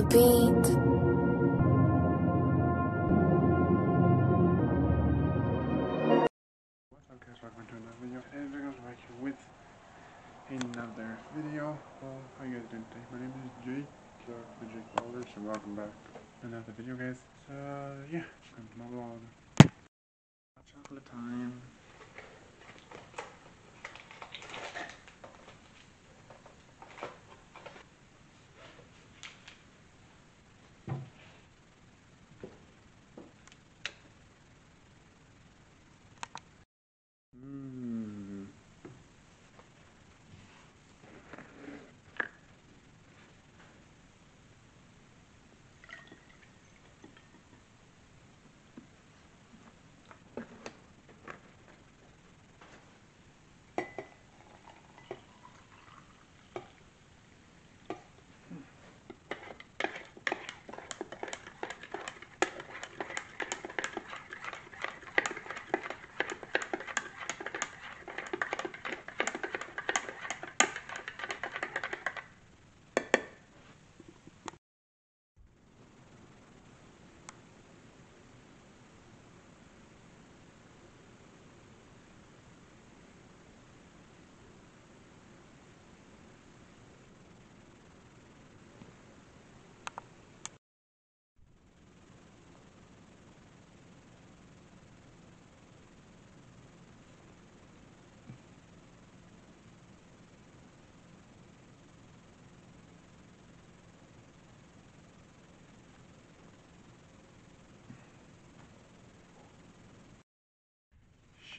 The beat. What's up guys, welcome to another video, we're gonna back with another video. How you guys doing today? My name is Jake, Clark the Jake Balders, and welcome back to another video guys. So, yeah, welcome to my vlog. Chocolate time.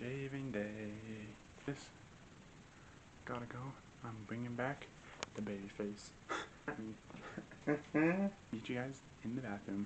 Shaving day. This gotta go. I'm bringing back the baby face. Meet you guys in the bathroom.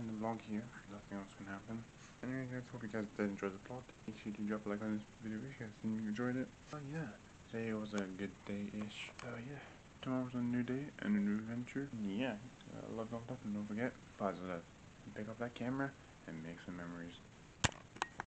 Vlog here. Nothing else can happen. Anyway guys, hope you guys did enjoy the vlog. Make sure you drop a like on this video if you guys enjoyed it. Oh yeah, today was a good day-ish. So yeah, tomorrow's a new day and a new adventure. Yeah, uh, love all up and don't forget, positive. Pick up that camera and make some memories.